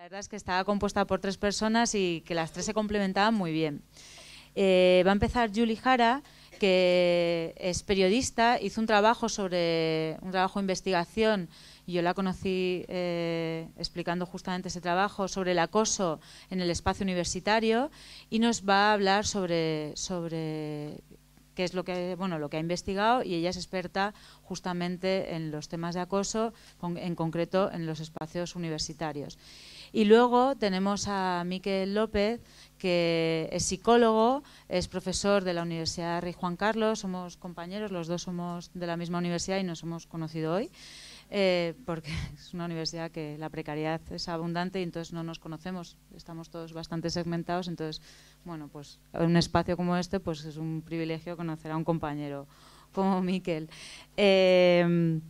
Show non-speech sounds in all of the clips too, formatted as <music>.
La verdad es que estaba compuesta por tres personas y que las tres se complementaban muy bien. Eh, va a empezar Julie Jara, que es periodista, hizo un trabajo sobre un trabajo de investigación y yo la conocí eh, explicando justamente ese trabajo sobre el acoso en el espacio universitario y nos va a hablar sobre, sobre qué es lo que, bueno, lo que ha investigado y ella es experta justamente en los temas de acoso, en concreto en los espacios universitarios. Y luego tenemos a Miquel López, que es psicólogo, es profesor de la Universidad Rey Juan Carlos, somos compañeros, los dos somos de la misma universidad y nos hemos conocido hoy. Eh, porque <laughs> es una universidad que la precariedad es abundante y entonces no nos conocemos, estamos todos bastante segmentados, entonces, bueno, pues un espacio como este, pues es un privilegio conocer a un compañero como Miquel. Eh,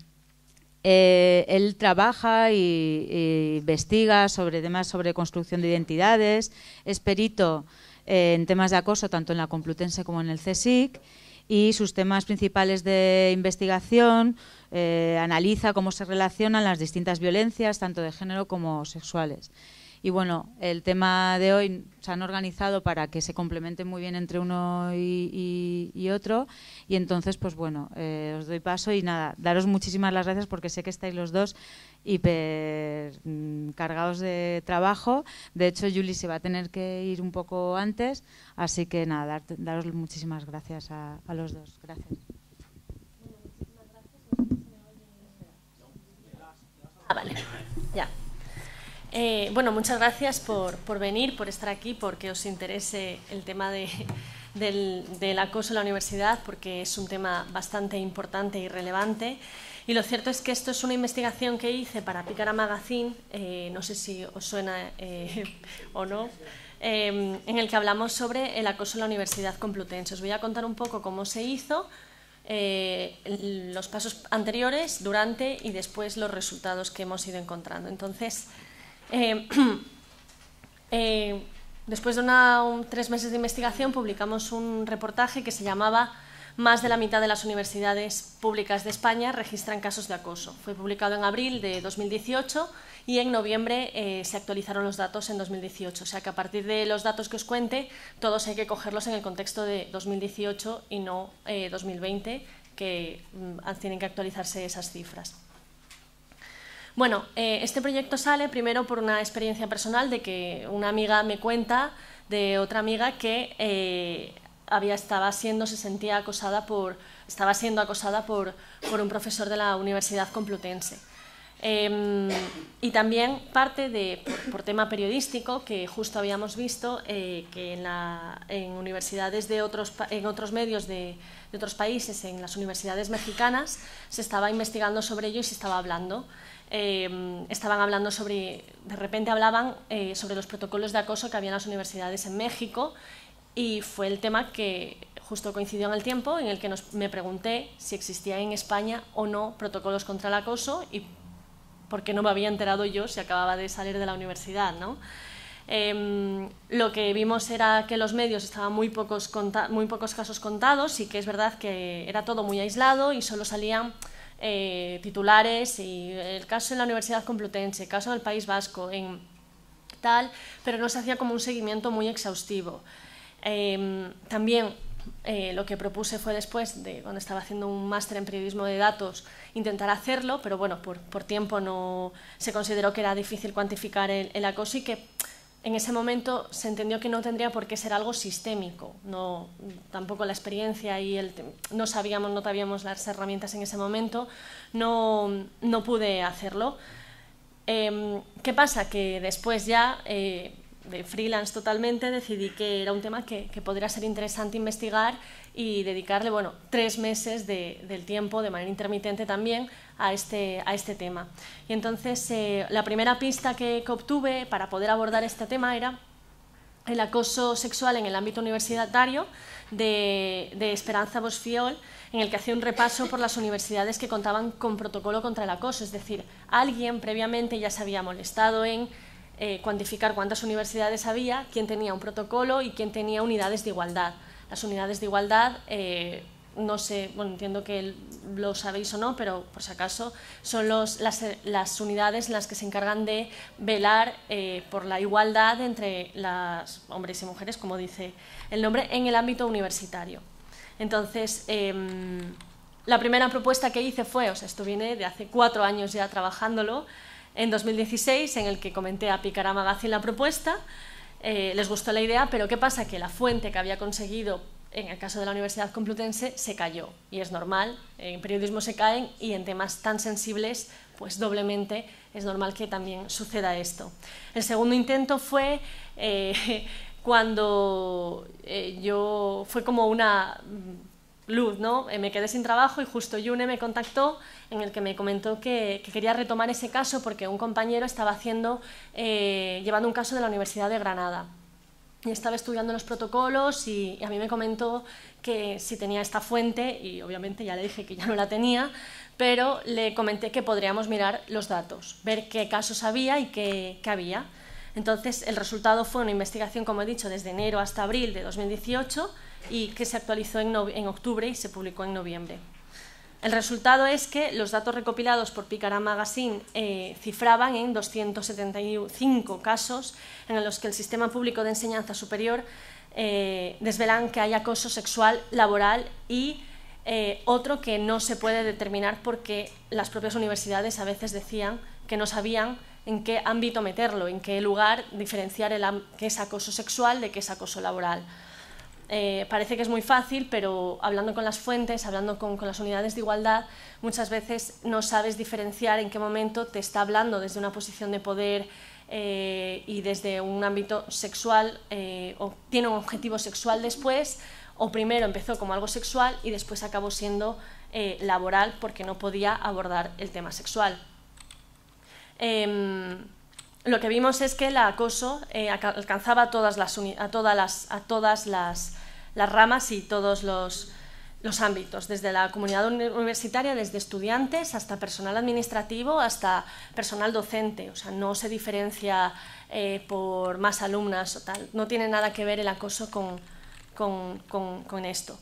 eh, él trabaja y, investiga sobre temas sobre construcción de identidades, es perito en temas de acoso tanto en la Complutense como en el CSIC y sus temas principales de investigación eh, analiza cómo se relacionan las distintas violencias, tanto de género como sexuales. Y bueno, el tema de hoy se han organizado para que se complementen muy bien entre uno y, otro. Y entonces, pues bueno, eh, os doy paso y nada, daros muchísimas las gracias porque sé que estáis los dos hiper mm, cargados de trabajo. De hecho, Julie se va a tener que ir un poco antes. Así que nada, daros muchísimas gracias a, a los dos. Gracias. Ah, vale. Eh, bueno, muchas gracias por, venir, por estar aquí, porque os interese el tema del, acoso en la universidad, porque es un tema bastante importante y relevante. Y lo cierto es que esto es una investigación que hice para Picara Magazine, eh, no sé si os suena eh, <laughs> o no, en el que hablamos sobre el acoso en la Universidad Complutense. Os voy a contar un poco cómo se hizo, los pasos anteriores, durante y después los resultados que hemos ido encontrando. Entonces, eh, <clears throat> eh, después de tres meses de investigación publicamos un reportaje que se llamaba Más de la mitad de las universidades públicas de España registran casos de acoso. Fue publicado en abril de 2018 y en noviembre eh, se actualizaron los datos en 2018. O sea que a partir de los datos que os cuente, todos hay que cogerlos en el contexto de 2018 y no 2020, que mm, tienen que actualizarse esas cifras. Bueno, eh, este proyecto sale primero por una experiencia personal de que una amiga me cuenta de otra amiga que eh, había, estaba siendo, se sentía acosada por, estaba siendo acosada por, un profesor de la Universidad Complutense. Em, y también parte de, por, tema periodístico, que justo habíamos visto eh, que en, universidades de otros, en otros medios de, otros países, en las universidades mexicanas, se estaba investigando sobre ello y se estaba hablando. Em, estaban hablando sobre, de repente hablaban eh, sobre los protocolos de acoso que había en las universidades en México y fue el tema que justo coincidió en el tiempo en el que me pregunté si existía en España o no protocolos contra el acoso y por qué no me había enterado yo si acababa de salir de la universidad. ¿no? Em, lo que vimos era que los medios estaban muy pocos, muy pocos casos contados y que es verdad que era todo muy aislado y solo salían eh, titulares y el caso en la Universidad Complutense, el caso en el País Vasco, en tal, pero no se hacía como un seguimiento muy exhaustivo. Em, también eh, lo que propuse fue después, de cuando estaba haciendo un máster en periodismo de datos, intentar hacerlo, pero bueno, por, tiempo no se consideró que era difícil cuantificar el acoso y que en ese momento se entendió que no tendría por qué ser algo sistémico, no, tampoco la experiencia y el, no sabíamos, no teníamos las herramientas en ese momento, no, no pude hacerlo. Em, ¿Qué pasa? Que después ya, eh, de freelance totalmente, decidí que era un tema que, que, podría ser interesante investigar y dedicarle bueno, tres meses de, del tiempo, de manera intermitente también, a este, a este tema. Y entonces eh, la primera pista que, obtuve para poder abordar este tema era el acoso sexual en el ámbito universitario de, de, Esperanza Bosfiol, en el que hacía un repaso por las universidades que contaban con protocolo contra el acoso. Es decir, alguien previamente ya se había molestado en eh, cuantificar cuántas universidades había, quién tenía un protocolo y quién tenía unidades de igualdad. Las unidades de igualdad eh, no sé, bueno, entiendo que lo sabéis o no, pero por si acaso, son los, las, unidades en las que se encargan de velar eh, por la igualdad entre las hombres y mujeres, como dice el nombre, en el ámbito universitario. Entonces, em, la primera propuesta que hice fue, o sea, esto viene de hace cuatro años ya trabajándolo, en 2016, en el que comenté a Picara Magazine la propuesta, eh, les gustó la idea, pero ¿qué pasa? Que la fuente que había conseguido en el caso de la Universidad Complutense se cayó y es normal, en periodismo se caen y en temas tan sensibles pues doblemente es normal que también suceda esto. El segundo intento fue eh, <laughs> cuando eh, yo fue como una luz, ¿no? Eh, me quedé sin trabajo y justo Yune me contactó en el que me comentó que, quería retomar ese caso porque un compañero estaba haciendo, llevando un caso de la Universidad de Granada. Y estaba estudiando los protocolos y, a mí me comentó que si tenía esta fuente, y obviamente ya le dije que ya no la tenía, pero le comenté que podríamos mirar los datos, ver qué casos había y qué, qué había. Entonces, el resultado fue una investigación, como he dicho, desde enero hasta abril de 2018 y que se actualizó en, octubre y se publicó en noviembre. El resultado es que los datos recopilados por Picara Magazine eh, cifraban en 275 casos en los que el sistema público de enseñanza superior eh, desvelan que hay acoso sexual laboral y eh, otro que no se puede determinar porque las propias universidades a veces decían que no sabían en qué ámbito meterlo, en qué lugar diferenciar el, qué es acoso sexual de qué es acoso laboral. Eh, parece que es muy fácil, pero hablando con las fuentes, hablando con, las unidades de igualdad, muchas veces no sabes diferenciar en qué momento te está hablando desde una posición de poder eh, y desde un ámbito sexual, eh, o tiene un objetivo sexual después, o primero empezó como algo sexual y después acabó siendo laboral porque no podía abordar el tema sexual. Lo que vimos es que el acoso alcanzaba a todas las, a todas las, a ramas y todos los, ámbitos, desde la comunidad universitaria, desde estudiantes hasta personal administrativo, hasta personal docente. O sea, no se diferencia eh, por más alumnas o tal. No tiene nada que ver el acoso con, esto.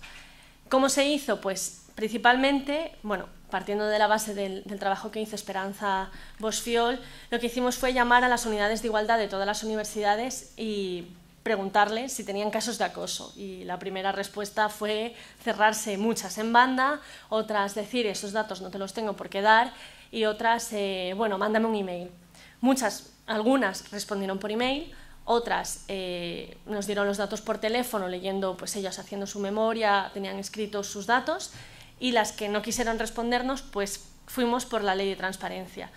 ¿Cómo se hizo? Pues principalmente, bueno, partiendo de la base del, trabajo que hizo Esperanza Bosfiol, lo que hicimos fue llamar a las unidades de igualdad de todas las universidades y preguntarles si tenían casos de acoso. Y la primera respuesta fue cerrarse muchas en banda, otras decir esos datos no te los tengo por qué dar y otras, eh, bueno, mándame un email. Muchas, algunas respondieron por email, otras eh, nos dieron los datos por teléfono leyendo, pues ellas haciendo su memoria, tenían escritos sus datos y las que no quisieron respondernos, pues fuimos por la ley de transparencia.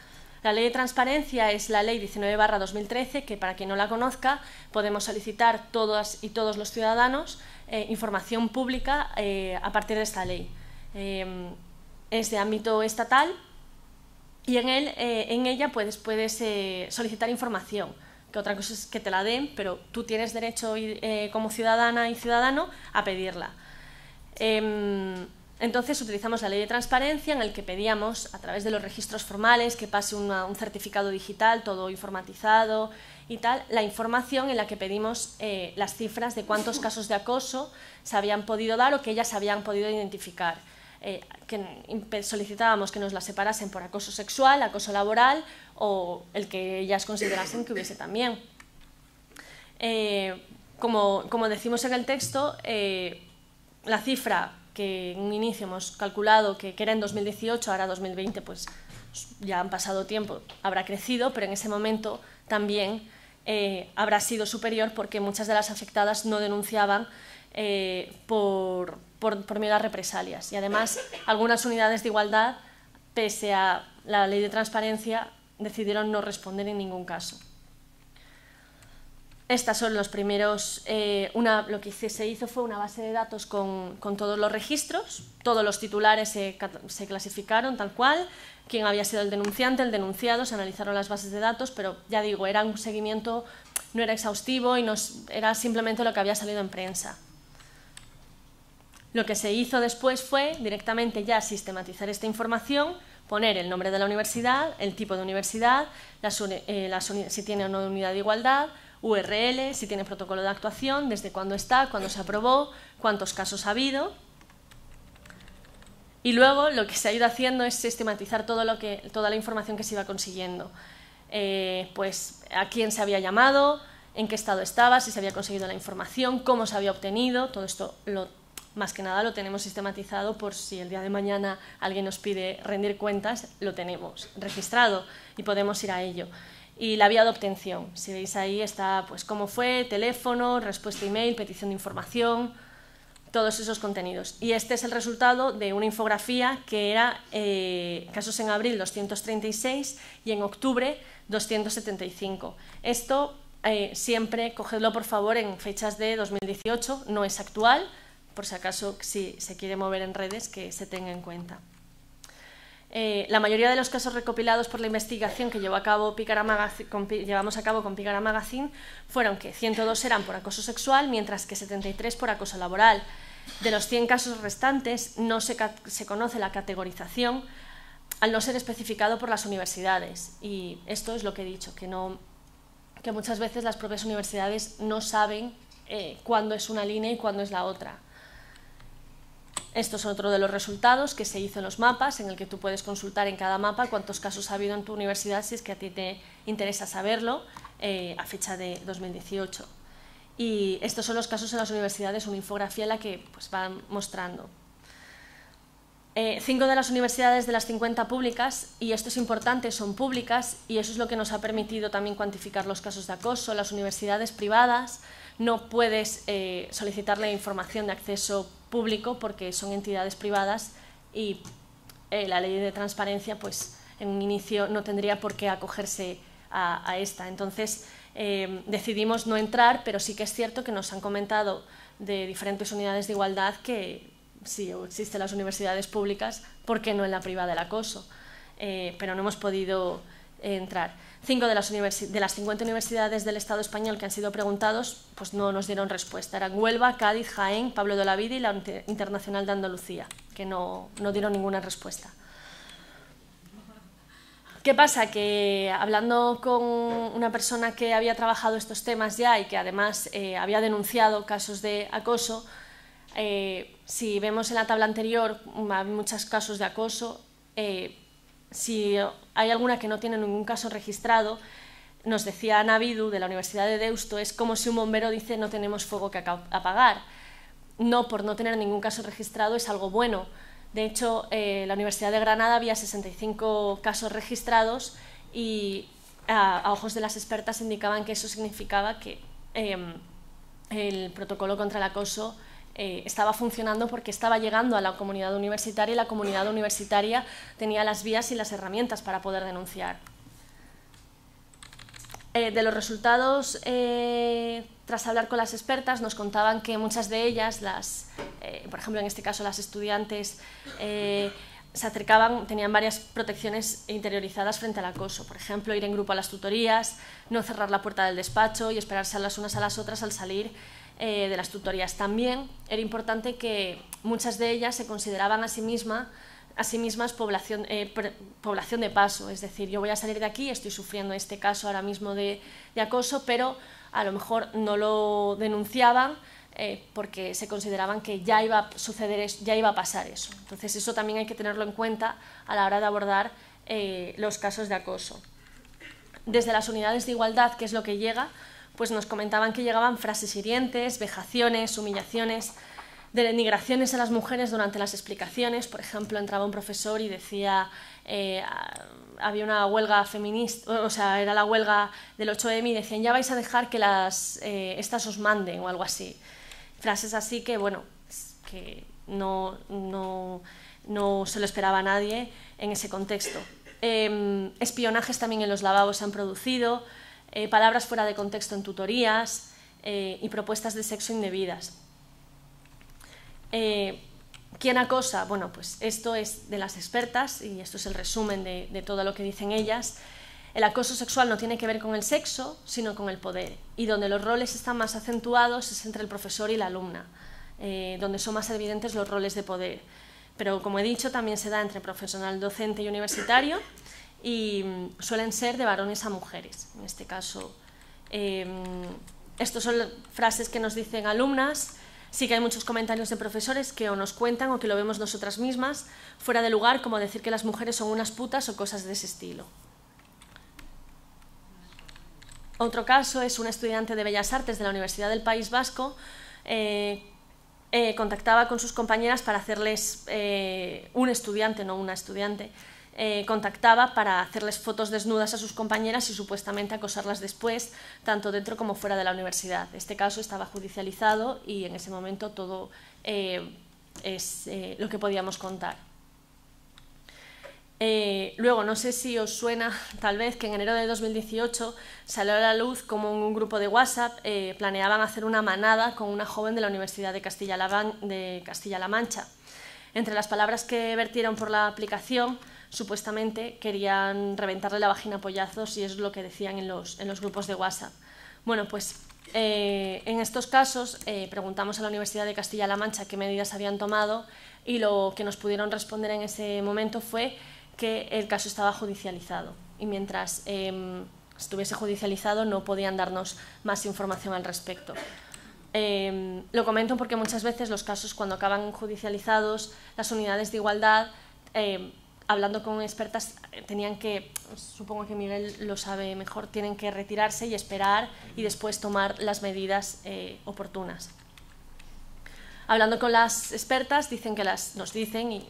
La ley de transparencia es la ley 19 2013, que para quien no la conozca, podemos solicitar todas y todos los ciudadanos eh, información pública eh, a partir de esta ley. Eh, es de ámbito estatal y en, él, en ella puedes, puedes solicitar información, que otra cosa es que te la den, pero tú tienes derecho como ciudadana y ciudadano a pedirla. Entonces utilizamos la ley de transparencia en el que pedíamos a través de los registros formales que pase un certificado digital, todo informatizado y tal, la información en la que pedimos eh, las cifras de cuántos <laughs> casos de acoso se habían podido dar o que ellas habían podido identificar. Eh, que solicitábamos que nos las separasen por acoso sexual, acoso laboral o el que ellas considerasen que hubiese también. Eh, como, como, decimos en el texto, la cifra que en un inicio hemos calculado que, era en 2018, ahora 2020, pues ya han pasado tiempo, habrá crecido, pero en ese momento también eh, habrá sido superior porque muchas de las afectadas no denunciaban eh, por, por, miedo a represalias. Y además, algunas unidades de igualdad, pese a la ley de transparencia, decidieron no responder en ningún caso. Estas son los primeros, eh, una, lo que se hizo fue una base de datos con, todos los registros, todos los titulares se, clasificaron tal cual, quién había sido el denunciante, el denunciado, se analizaron las bases de datos, pero ya digo, era un seguimiento, no era exhaustivo y era simplemente lo que había salido en prensa. Lo que se hizo después fue directamente ya sistematizar esta información, poner el nombre de la universidad, el tipo de universidad, eh, si tiene o no unidad de igualdad, URL, si tiene protocolo de actuación, desde cuándo está, cuándo se aprobó, cuántos casos ha habido. Y luego lo que se ha ido haciendo es sistematizar todo lo que, toda la información que se iba consiguiendo. Eh, pues a quién se había llamado, en qué estado estaba, si se había conseguido la información, cómo se había obtenido, todo esto lo, más que nada lo tenemos sistematizado por si el día de mañana alguien nos pide rendir cuentas, lo tenemos registrado y podemos ir a ello. Y la vía de obtención, si veis ahí está pues cómo fue, teléfono, respuesta email, petición de información, todos esos contenidos. Y este es el resultado de una infografía que era eh, casos en abril 236 y en octubre 275. Esto eh, siempre cogedlo por favor en fechas de 2018, no es actual, por si acaso si se quiere mover en redes que se tenga en cuenta. Eh, la mayoría de los casos recopilados por la investigación que llevamos a cabo con Picara Magazine fueron que 102 eran por acoso sexual, mientras que 73 por acoso laboral. De los 100 casos restantes no se, conoce la categorización al no ser especificado por las universidades. Y esto es lo que he dicho, que muchas veces las propias universidades no saben eh, cuándo es una línea y cuándo es la otra. Esto es otro de los resultados que se hizo en los mapas, en el que tú puedes consultar en cada mapa cuántos casos ha habido en tu universidad si es que a ti te interesa saberlo eh, a fecha de 2018. Y estos son los casos en las universidades, una infografía en la que pues, van mostrando. Eh, cinco de las universidades de las 50 públicas, y esto es importante, son públicas y eso es lo que nos ha permitido también cuantificar los casos de acoso. Las universidades privadas no puedes eh, solicitarle información de acceso público porque son entidades privadas y eh, la ley de transparencia pues en un inicio no tendría por qué acogerse a, esta. Entonces eh, decidimos no entrar, pero sí que es cierto que nos han comentado de diferentes unidades de igualdad que si existen las universidades públicas, ¿por qué no en la privada el acoso? pero no hemos podido entrar. Cinco de las, de las 50 universidades del Estado español que han sido preguntados pues no nos dieron respuesta. Eran Huelva, Cádiz, Jaén, Pablo de la Vida y la Internacional de Andalucía, que no, no dieron ninguna respuesta. ¿Qué pasa? Que hablando con una persona que había trabajado estos temas ya y que además eh, había denunciado casos de acoso, eh, si vemos en la tabla anterior, hay muchos casos de acoso. Eh, si hay alguna que no tiene ningún caso registrado, nos decía Navidu de la Universidad de Deusto, es como si un bombero dice no tenemos fuego que apagar. No, por no tener ningún caso registrado es algo bueno. De hecho, eh, la Universidad de Granada había 65 casos registrados y a, ojos de las expertas indicaban que eso significaba que em, el protocolo contra el acoso eh, estaba funcionando porque estaba llegando a la comunidad universitaria y la comunidad universitaria tenía las vías y las herramientas para poder denunciar. Eh, de los resultados, eh, tras hablar con las expertas, nos contaban que muchas de ellas, las, por ejemplo en este caso las estudiantes, se acercaban, tenían varias protecciones interiorizadas frente al acoso. Por ejemplo, ir en grupo a las tutorías, no cerrar la puerta del despacho y esperarse a las unas a las otras al salir eh, de las tutorías. También era importante que muchas de ellas se consideraban a sí, misma, a sí mismas población, eh, población de paso, es decir, yo voy a salir de aquí, estoy sufriendo este caso ahora mismo de, acoso, pero a lo mejor no lo denunciaban eh, porque se consideraban que ya iba a suceder, ya iba a pasar eso. Entonces eso también hay que tenerlo en cuenta a la hora de abordar los casos de acoso. Desde las unidades de igualdad, que es lo que llega, pues nos comentaban que llegaban frases hirientes, vejaciones, humillaciones, denigraciones a las mujeres durante las explicaciones. Por ejemplo, entraba un profesor y decía, eh, había una huelga feminista, o sea, era la huelga del 8M y decían, ya vais a dejar que las, eh, estas os manden o algo así. Frases así que, bueno, que no, no, no se lo esperaba a nadie en ese contexto. Em, espionajes también en los lavabos se han producido, eh, palabras fuera de contexto en tutorías eh, y propuestas de sexo indebidas. Eh, ¿Quién acosa? Bueno, pues esto es de las expertas y esto es el resumen de, todo lo que dicen ellas. El acoso sexual no tiene que ver con el sexo, sino con el poder. Y donde los roles están más acentuados es entre el profesor y la alumna, donde son más evidentes los roles de poder. Pero como he dicho, también se da entre profesional docente y universitario y mm, suelen ser de varones a mujeres. En este caso, eh, estas son frases que nos dicen alumnas. Sí que hay muchos comentarios de profesores que o nos cuentan o que lo vemos nosotras mismas, fuera de lugar, como decir que las mujeres son unas putas o cosas de ese estilo. Otro caso es un estudiante de Bellas Artes de la Universidad del País Vasco eh, eh, contactaba con sus compañeras para hacerles, eh, un estudiante, no una estudiante, contactaba para hacerles fotos desnudas a sus compañeras y supuestamente acosarlas después, tanto dentro como fuera de la universidad. Este caso estaba judicializado y en ese momento todo es lo que podíamos contar. Eh, luego, no sé si os suena tal vez que en enero de 2018 salió a la luz como un grupo de WhatsApp eh, planeaban hacer una manada con una joven de la Universidad de Castilla-La Mancha. Entre las palabras que vertieron por la aplicación, supuestamente querían reventarle la vagina a pollazos y es lo que decían en los, grupos de WhatsApp. Bueno, pues eh, en estos casos preguntamos a la Universidad de Castilla-La Mancha qué medidas habían tomado y lo que nos pudieron responder en ese momento fue que el caso estaba judicializado y mientras em, estuviese judicializado no podían darnos más información al respecto. Em, lo comento porque muchas veces los casos cuando acaban judicializados, las unidades de igualdad, em, hablando con expertas, tenían que, supongo que Miguel lo sabe mejor, tienen que retirarse y esperar y después tomar las medidas eh, oportunas. Hablando con las expertas, dicen que las, nos dicen, y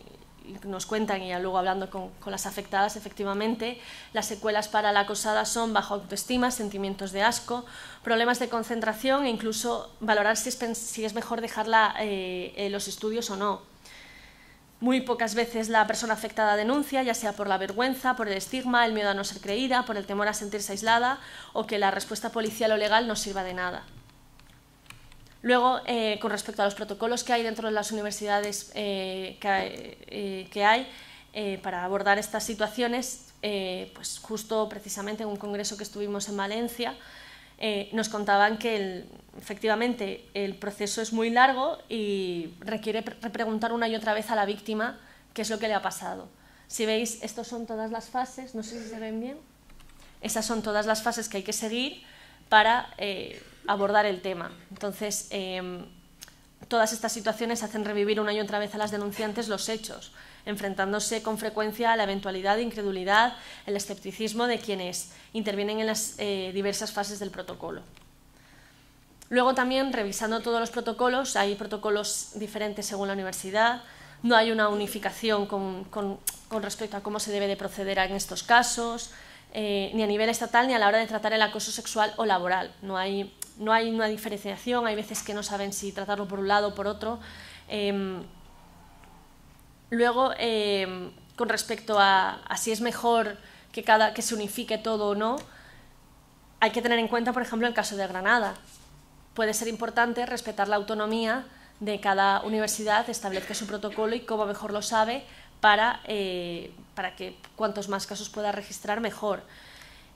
nos cuentan y luego hablando con, las afectadas, efectivamente, las secuelas para la acosada son bajo autoestima, sentimientos de asco, problemas de concentración e incluso valorar si es, mejor dejarla eh, los estudios o no. Muy pocas veces la persona afectada denuncia, ya sea por la vergüenza, por el estigma, el miedo a no ser creída, por el temor a sentirse aislada o que la respuesta policial o legal no sirva de nada. Luego, eh, con respecto a los protocolos que hay dentro de las universidades eh, eh, que, hay para abordar estas situaciones, pues justo precisamente en un congreso que estuvimos en Valencia, nos contaban que efectivamente el proceso es muy largo y requiere preguntar una y otra vez a la víctima qué es lo que le ha pasado. Si veis, estas son todas las fases, no sé si se ven bien, esas son todas las fases que hay que seguir para abordar el tema. Entonces, em, todas estas situaciones hacen revivir una y otra vez a las denunciantes los hechos, enfrentándose con frecuencia a la eventualidad de incredulidad, el escepticismo de quienes intervienen en las eh, diversas fases del protocolo. Luego también, revisando todos los protocolos, hay protocolos diferentes según la universidad, no hay una unificación con, respecto a cómo se debe de proceder en estos casos, eh, ni a nivel estatal ni a la hora de tratar el acoso sexual o laboral. No hay no hay una diferenciación, hay veces que no saben si tratarlo por un lado o por otro. Em, luego, em, con respecto a, si es mejor que, cada, que se unifique todo o no, hay que tener en cuenta, por ejemplo, el caso de Granada. Puede ser importante respetar la autonomía de cada universidad, establezca su protocolo y como mejor lo sabe para, eh, para que cuantos más casos pueda registrar, mejor.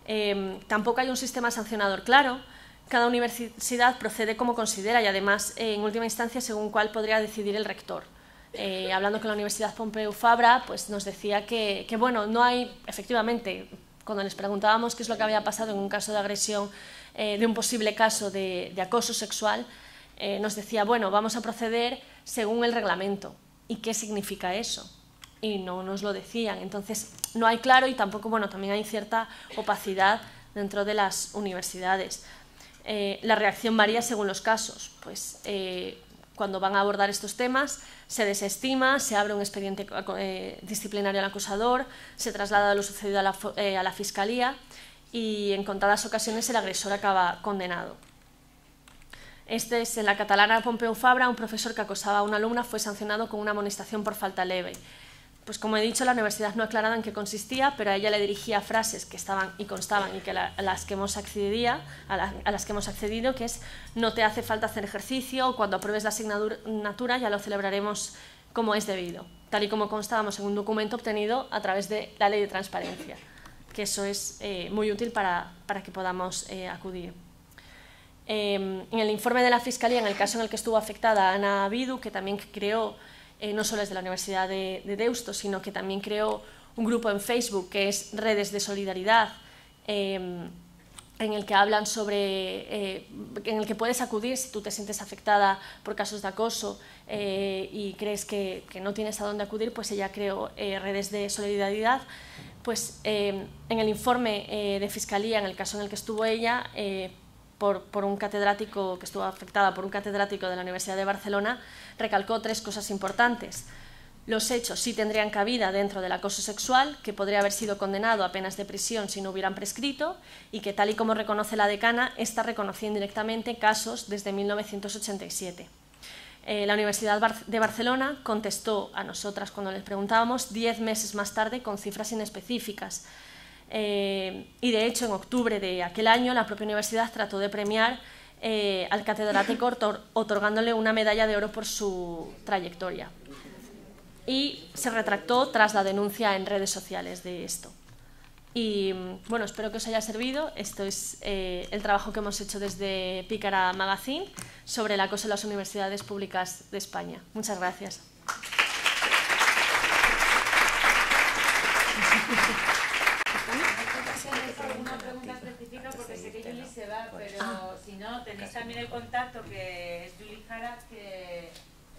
Em, tampoco hay un sistema sancionador claro, cada universidad procede como considera y además, en última instancia, según cuál podría decidir el rector. Eh, hablando con la Universidad Pompeu Fabra, pues nos decía que, bueno, no hay, efectivamente, cuando les preguntábamos qué es lo que había pasado en un caso de agresión, eh, de un posible caso de, acoso sexual, eh, nos decía, bueno, vamos a proceder según el reglamento. ¿Y qué significa eso? Y no nos lo decían. Entonces, no hay claro y tampoco, bueno, también hay cierta opacidad dentro de las universidades. La reacción varía según los casos. Pues cuando van a abordar estos temas, se desestima, se abre un expediente eh, disciplinario al acusador, se traslada lo sucedido a la, a la fiscalía y en contadas ocasiones el agresor acaba condenado. Este es en la catalana Pompeu Fabra, un profesor que acosaba a una alumna fue sancionado con una amonestación por falta leve. Pues como he dicho, la universidad no ha aclarado en qué consistía, pero a ella le dirigía frases que estaban y constaban y que a las que hemos accedía, a, las que hemos accedido, que es no te hace falta hacer ejercicio, o cuando apruebes la asignatura ya lo celebraremos como es debido, tal y como constábamos en un documento obtenido a través de la ley de transparencia, que eso es eh, muy útil para, que podamos eh, acudir. Em, en el informe de la Fiscalía, en el caso en el que estuvo afectada Ana Bidu, que también creó eh, no solo es de la Universidad de, Deusto, sino que también creó un grupo en Facebook que es Redes de Solidaridad, em, en el que hablan sobre, eh, en el que puedes acudir si tú te sientes afectada por casos de acoso eh, y crees que, no tienes a dónde acudir, pues ella creó eh, redes de solidaridad. Pues en el informe de Fiscalía, en el caso en el que estuvo ella, por, un catedrático que estuvo afectada por un catedrático de la Universidad de Barcelona, recalcó tres cosas importantes. Los hechos sí tendrían cabida dentro del acoso sexual, que podría haber sido condenado a penas de prisión si no hubieran prescrito, y que, tal y como reconoce la decana, esta reconocía indirectamente casos desde 1987. Eh, la Universidad de Barcelona contestó a nosotras cuando les preguntábamos diez meses más tarde con cifras inespecíficas. Eh, y de hecho, en octubre de aquel año, la propia universidad trató de premiar eh, al catedrático <laughs> otorgándole una medalla de oro por su trayectoria y se retractó tras la denuncia en redes sociales de esto. Y bueno, espero que os haya servido. Esto es eh, el trabajo que hemos hecho desde Pícara Magazine sobre el acoso en las universidades públicas de España. Muchas gracias. <laughs> alguna pregunta específica porque sé que Julie se va, pero si no, tenéis también el contacto que es Julie Jara, que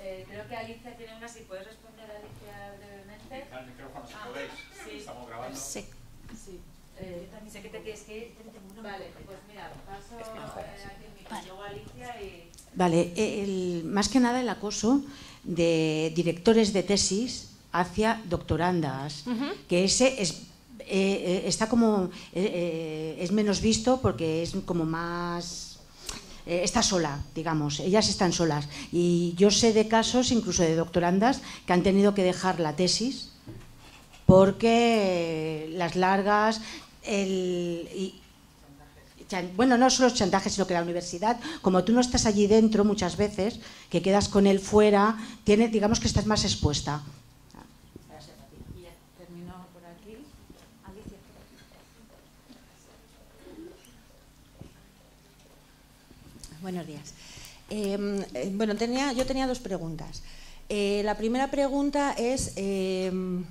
eh, creo que Alicia tiene una, si puedes responder Alicia brevemente. Al micrófono, si ah, podéis. Sí. Estamos grabando. Sí. sí. Eh, también sé que te tienes que ir. Vale, pues mira, paso eh, aquí el micrófono, luego Alicia y... Vale, el, más que nada el acoso de directores de tesis hacia doctorandas, uh -huh. que ese es eh, eh, está como eh, es menos visto porque es como más eh, está sola, digamos, ellas están solas. Y yo sé de casos, incluso de doctorandas, que han tenido que dejar la tesis porque las largas, el, bueno, no solo chantajes, sino que la universidad, como tú no estás allí dentro muchas veces, que quedas con él fuera, tiene, digamos que estás más expuesta. Buenos días. Em, eh, bueno, tenía, yo tenía dos preguntas. Eh, la primera pregunta es, em,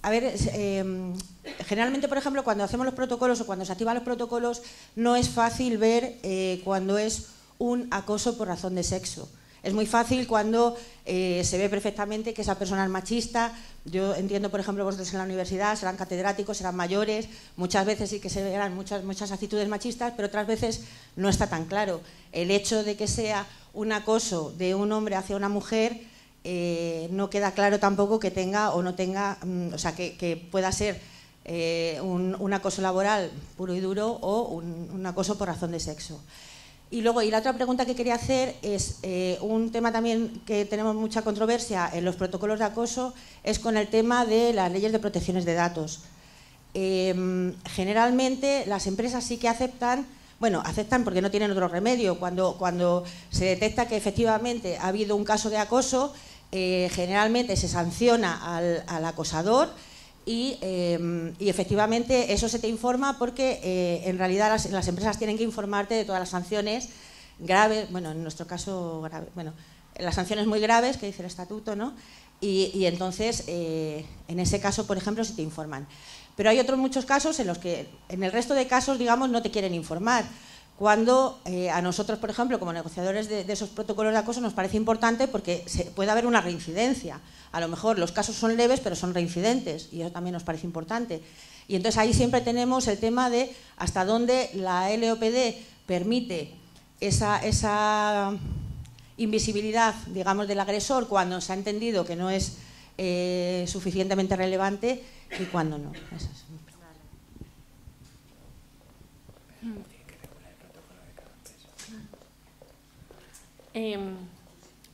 a ver, em, generalmente, por ejemplo, cuando hacemos los protocolos o cuando se activan los protocolos, no es fácil ver eh, cuando es un acoso por razón de sexo. Es muy fácil cuando eh, se ve perfectamente que esa persona es machista. Yo entiendo, por ejemplo, vosotros en la universidad serán catedráticos, serán mayores, muchas veces sí que se verán muchas, muchas actitudes machistas, pero otras veces no está tan claro. El hecho de que sea un acoso de un hombre hacia una mujer eh, no queda claro tampoco que tenga o no tenga, mm, o sea, que, pueda ser eh, un, acoso laboral puro y duro o un acoso por razón de sexo. Y luego, y la otra pregunta que quería hacer es eh, un tema también que tenemos mucha controversia en los protocolos de acoso, es con el tema de las leyes de protecciones de datos. Em, generalmente las empresas sí que aceptan, bueno, aceptan porque no tienen otro remedio. Cuando, cuando se detecta que efectivamente ha habido un caso de acoso, eh, generalmente se sanciona al, al acosador Em, y, efectivamente eso se te informa porque eh, en realidad las, empresas tienen que informarte de todas las sanciones graves, bueno, en nuestro caso, bueno, las sanciones muy graves que dice el estatuto, ¿no? Y, entonces, eh, en ese caso, por ejemplo, se te informan. Pero hay otros muchos casos en los que, en el resto de casos, digamos, no te quieren informar cuando eh, a nosotros, por ejemplo, como negociadores de, esos protocolos de acoso, nos parece importante porque puede haber una reincidencia. A lo mejor los casos son leves, pero son reincidentes, y eso también nos parece importante. Y entonces ahí siempre tenemos el tema de hasta dónde la LOPD permite esa, invisibilidad, digamos, del agresor cuando se ha entendido que no es eh, suficientemente relevante y cuando no. Em,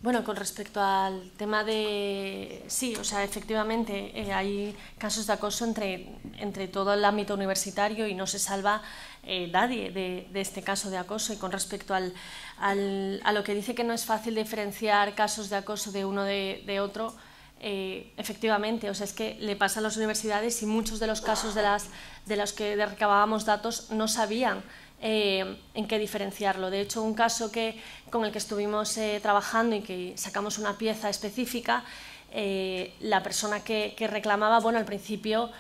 bueno, con respecto al tema de... Sí, o sea, efectivamente eh, hay casos de acoso entre, entre todo el ámbito universitario y no se salva eh, nadie de, este caso de acoso. Y con respecto al, a lo que dice que no es fácil diferenciar casos de acoso de uno de, otro, eh, efectivamente, o sea, es que le pasa a las universidades y muchos de los casos de, las, de los que recabábamos datos no sabían eh, en qué diferenciarlo. De hecho, un caso que, con el que estuvimos eh, trabajando y que sacamos una pieza específica, eh, la persona que, reclamaba, bueno, al principio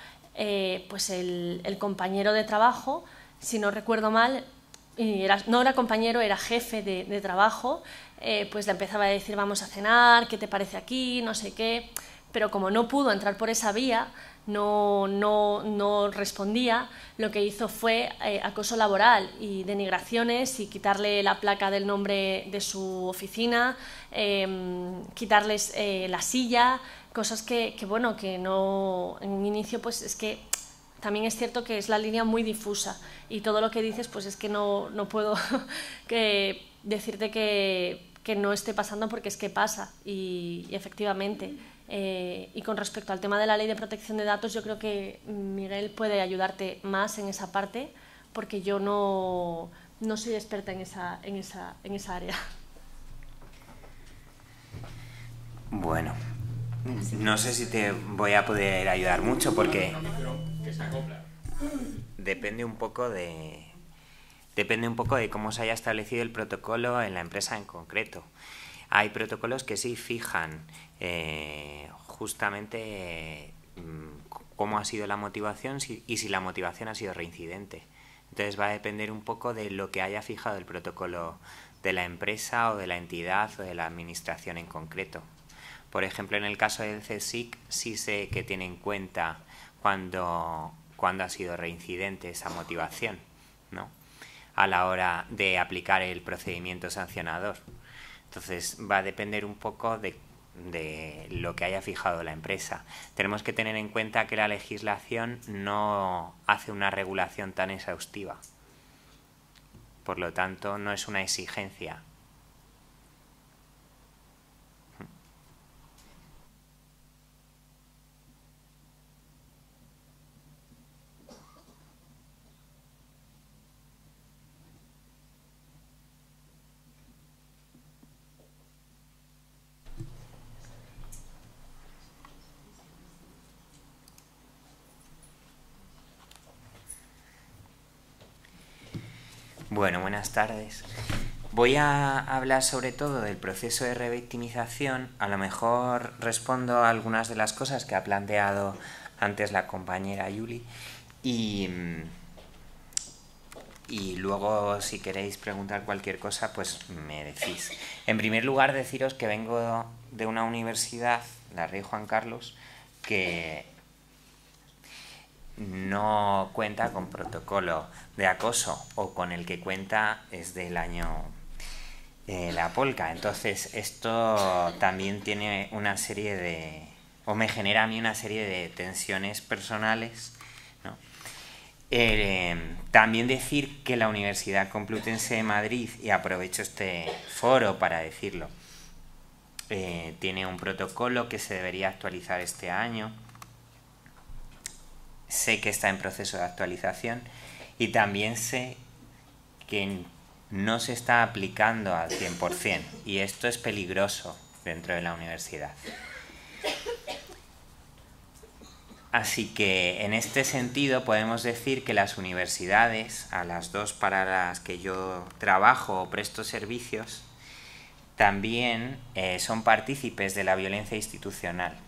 pues el, compañero de trabajo, si no recuerdo mal, no era compañero, era jefe de, trabajo, eh, pues le empezaba a decir vamos a cenar, ¿qué te parece aquí? No sé qué. Pero como no pudo entrar por esa vía, no, no, no respondía, lo que hizo fue eh, acoso laboral y denigraciones y quitarle la placa del nombre de su oficina, em, quitarles la silla, cosas que, bueno, que no, en un inicio pues es que también es cierto que es la línea muy difusa y todo lo que dices pues es que no, no puedo <laughs> que decirte que, que, no esté pasando porque es que pasa y, efectivamente. Eh, y con respecto al tema de la ley de protección de datos, yo creo que Miguel puede ayudarte más en esa parte porque yo no, no soy experta en esa, en esa, en esa área. Bueno, no sé si te voy a poder ayudar mucho porque depende un poco de depende un poco de cómo se haya establecido el protocolo en la empresa en concreto. Hay protocolos que sí fijan eh, justamente mm, cómo ha sido la motivación y si la motivación ha sido reincidente. Entonces va a depender un poco de lo que haya fijado el protocolo de la empresa o de la entidad o de la administración en concreto. Por ejemplo, en el caso del CSIC sí sé que tiene en cuenta cuando, cuando ha sido reincidente esa motivación, ¿no? A la hora de aplicar el procedimiento sancionador. Entonces va a depender un poco de, de lo que haya fijado la empresa. Tenemos que tener en cuenta que la legislación no hace una regulación tan exhaustiva. Por lo tanto, no es una exigencia Bueno, buenas tardes. Voy a hablar sobre todo del proceso de revictimización. A lo mejor respondo a algunas de las cosas que ha planteado antes la compañera Yuli. Y, y luego, si queréis preguntar cualquier cosa, pues me decís. En primer lugar, deciros que vengo de una universidad, la Rey Juan Carlos, que no cuenta con protocolo de acoso o con el que cuenta es del año la polca. Entonces esto también tiene una serie de, o me genera a mí una serie de tensiones personales. Eh, también decir que la Universidad Complutense de Madrid, y aprovecho este foro para decirlo, eh, tiene un protocolo que se debería actualizar este año sé que está en proceso de actualización y también sé que no se está aplicando al 100% y esto es peligroso dentro de la universidad. Así que en este sentido podemos decir que las universidades, a las dos para las que yo trabajo o presto servicios, también eh, son partícipes de la violencia institucional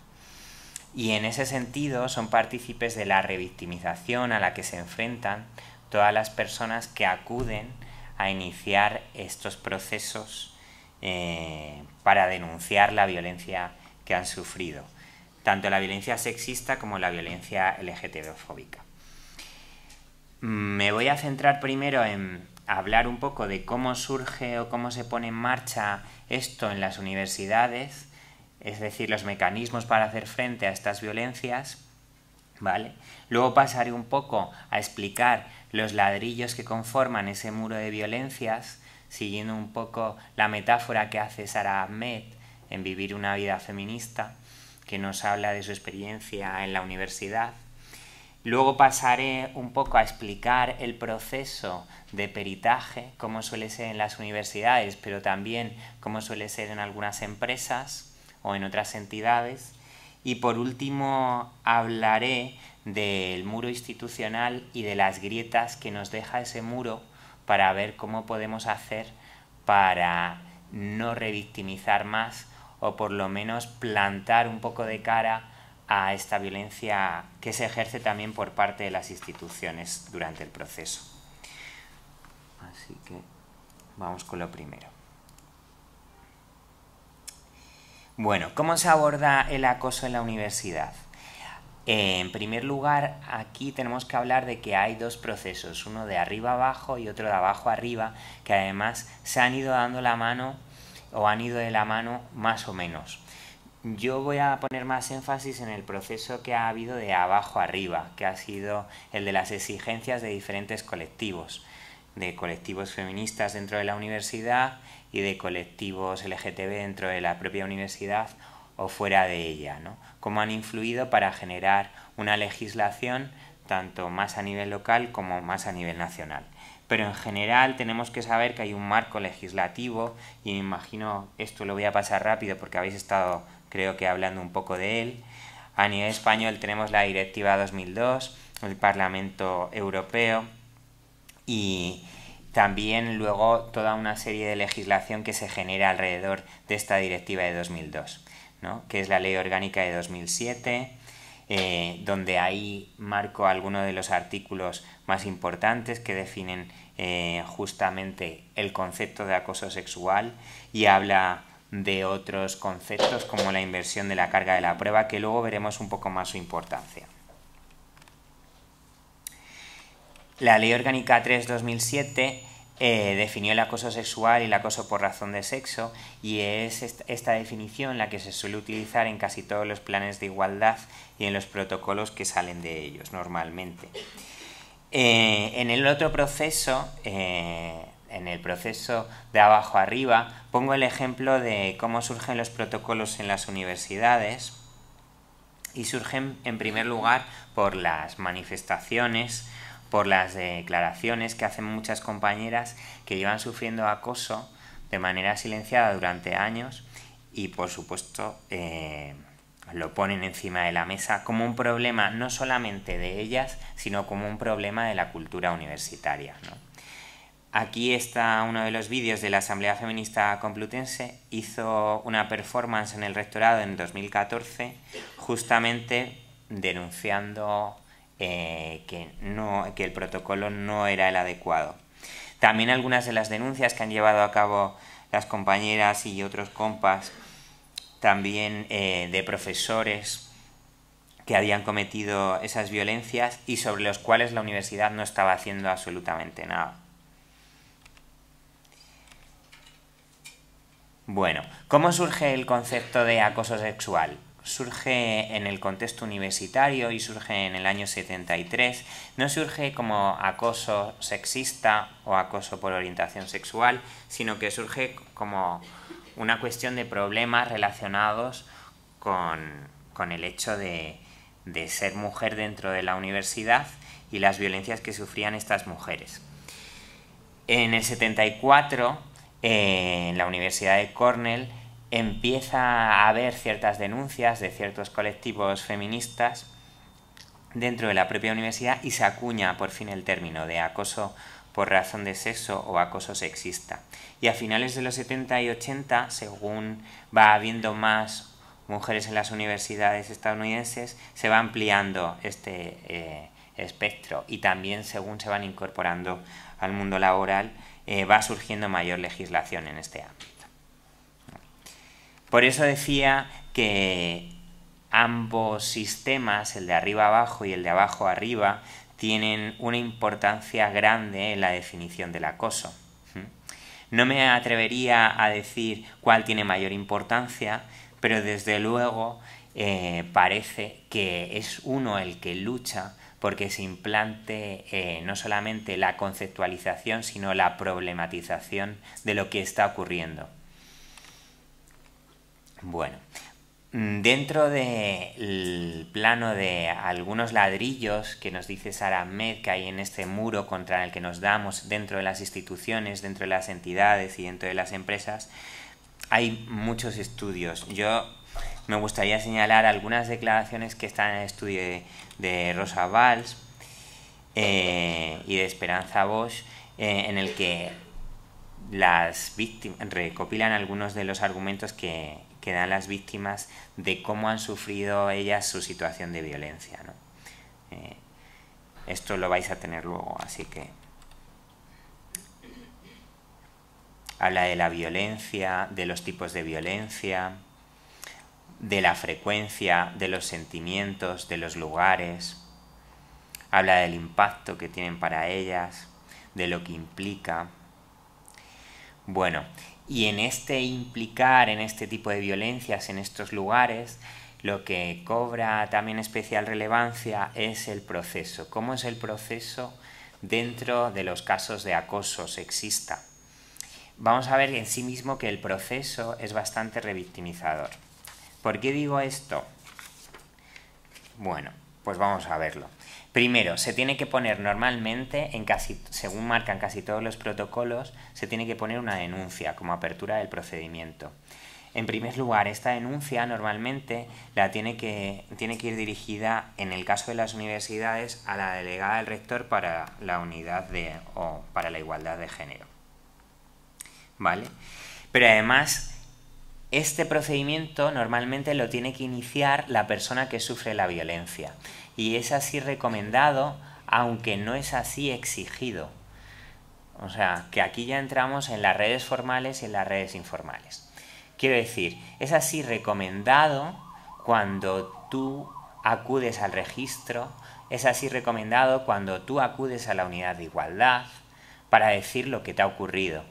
y en ese sentido son partícipes de la revictimización a la que se enfrentan todas las personas que acuden a iniciar estos procesos eh, para denunciar la violencia que han sufrido, tanto la violencia sexista como la violencia LGTB-fóbica. Me voy a centrar primero en hablar un poco de cómo surge o cómo se pone en marcha esto en las universidades es decir, los mecanismos para hacer frente a estas violencias, ¿vale? Luego pasaré un poco a explicar los ladrillos que conforman ese muro de violencias, siguiendo un poco la metáfora que hace Sara Ahmed en Vivir una vida feminista, que nos habla de su experiencia en la universidad. Luego pasaré un poco a explicar el proceso de peritaje, cómo suele ser en las universidades, pero también cómo suele ser en algunas empresas o en otras entidades. Y por último hablaré del muro institucional y de las grietas que nos deja ese muro para ver cómo podemos hacer para no revictimizar más o por lo menos plantar un poco de cara a esta violencia que se ejerce también por parte de las instituciones durante el proceso. Así que vamos con lo primero. Bueno, ¿cómo se aborda el acoso en la universidad? En primer lugar, aquí tenemos que hablar de que hay dos procesos, uno de arriba abajo y otro de abajo arriba, que además se han ido dando la mano o han ido de la mano más o menos. Yo voy a poner más énfasis en el proceso que ha habido de abajo arriba, que ha sido el de las exigencias de diferentes colectivos, de colectivos feministas dentro de la universidad y de colectivos LGTB dentro de la propia universidad o fuera de ella, ¿no? Cómo han influido para generar una legislación tanto más a nivel local como más a nivel nacional. Pero en general tenemos que saber que hay un marco legislativo y me imagino esto lo voy a pasar rápido porque habéis estado creo que hablando un poco de él. A nivel español tenemos la Directiva 2002, el Parlamento Europeo y también luego toda una serie de legislación que se genera alrededor de esta directiva de 2002, ¿no? que es la Ley Orgánica de 2007, eh, donde ahí marco algunos de los artículos más importantes que definen eh, justamente el concepto de acoso sexual y habla de otros conceptos como la inversión de la carga de la prueba, que luego veremos un poco más su importancia. La Ley Orgánica 3-2007 eh, definió el acoso sexual y el acoso por razón de sexo y es esta definición la que se suele utilizar en casi todos los planes de igualdad y en los protocolos que salen de ellos normalmente. Eh, en el otro proceso, eh, en el proceso de abajo arriba, pongo el ejemplo de cómo surgen los protocolos en las universidades y surgen en primer lugar por las manifestaciones por las declaraciones que hacen muchas compañeras que llevan sufriendo acoso de manera silenciada durante años y por supuesto eh, lo ponen encima de la mesa como un problema no solamente de ellas, sino como un problema de la cultura universitaria. Aquí está uno de los vídeos de la Asamblea Feminista Complutense. Hizo una performance en el rectorado en 2014 justamente denunciando eh, que, no, que el protocolo no era el adecuado. También algunas de las denuncias que han llevado a cabo las compañeras y otros compas, también eh, de profesores que habían cometido esas violencias y sobre los cuales la universidad no estaba haciendo absolutamente nada. Bueno, ¿cómo surge el concepto de acoso sexual? Surge en el contexto universitario y surge en el año 73, no surge como acoso sexista o acoso por orientación sexual, sino que surge como una cuestión de problemas relacionados con, el hecho de, ser mujer dentro de la universidad y las violencias que sufrían estas mujeres. En el 74, eh, en la Universidad de Cornell, empieza a haber ciertas denuncias de ciertos colectivos feministas dentro de la propia universidad y se acuña por fin el término de acoso por razón de sexo o acoso sexista. Y a finales de los 70 y 80, según va habiendo más mujeres en las universidades estadounidenses, se va ampliando este eh, espectro y también según se van incorporando al mundo laboral, eh, va surgiendo mayor legislación en este ámbito. Por eso decía que ambos sistemas, el de arriba abajo y el de abajo arriba, tienen una importancia grande en la definición del acoso. ¿Mm? No me atrevería a decir cuál tiene mayor importancia, pero desde luego eh, parece que es uno el que lucha porque se implante eh, no solamente la conceptualización, sino la problematización de lo que está ocurriendo. Bueno, mm, dentro del plano de algunos ladrillos que nos dice Sara que hay en este muro contra el que nos damos dentro de las instituciones, dentro de las entidades y dentro de las empresas, hay muchos estudios. Yo me gustaría señalar algunas declaraciones que están en el estudio de, Rosa Valls eh, y de Esperanza Bosch, eh, en el que las víctimas recopilan algunos de los argumentos que, que, dan las víctimas de cómo han sufrido ellas su situación de violencia. ¿no? Eh, esto lo vais a tener luego, así que habla de la violencia, de los tipos de violencia, de la frecuencia, de los sentimientos, de los lugares, habla del impacto que tienen para ellas, de lo que implica. Bueno, y en este implicar, en este tipo de violencias, en estos lugares, lo que cobra también especial relevancia es el proceso. ¿Cómo es el proceso dentro de los casos de acoso sexista? Vamos a ver en sí mismo que el proceso es bastante revictimizador. ¿Por qué digo esto? Bueno, pues vamos a verlo. Primero, se tiene que poner normalmente, en casi, según marcan casi todos los protocolos, se tiene que poner una denuncia como apertura del procedimiento. En primer lugar, esta denuncia normalmente la tiene que, tiene que ir dirigida, en el caso de las universidades, a la delegada del rector para la unidad de, o para la igualdad de género. ¿Vale? Pero además este procedimiento normalmente lo tiene que iniciar la persona que sufre la violencia y es así recomendado, aunque no es así exigido. O sea, que aquí ya entramos en las redes formales y en las redes informales. Quiero decir, es así recomendado cuando tú acudes al registro, es así recomendado cuando tú acudes a la unidad de igualdad para decir lo que te ha ocurrido.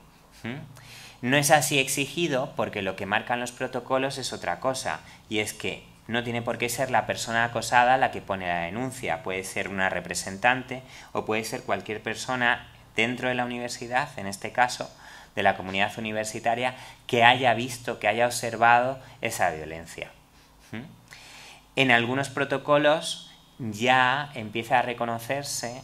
No es así exigido porque lo que marcan los protocolos es otra cosa, y es que no tiene por qué ser la persona acosada la que pone la denuncia, puede ser una representante o puede ser cualquier persona dentro de la universidad, en este caso, de la comunidad universitaria, que haya visto, que haya observado esa violencia. ¿Mm? En algunos protocolos ya empieza a reconocerse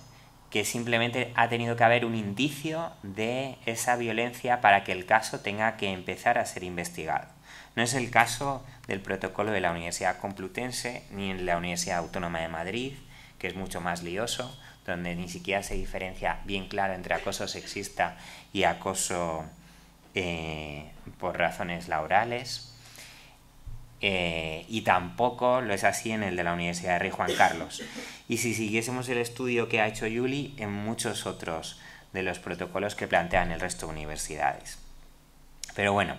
que simplemente ha tenido que haber un indicio de esa violencia para que el caso tenga que empezar a ser investigado. No es el caso del protocolo de la Universidad Complutense ni en la Universidad Autónoma de Madrid, que es mucho más lioso, donde ni siquiera se diferencia bien claro entre acoso sexista y acoso eh, por razones laborales. Eh, y tampoco lo es así en el de la Universidad de Rey Juan Carlos. Y si siguiésemos el estudio que ha hecho Yuli en muchos otros de los protocolos que plantean el resto de universidades. Pero bueno,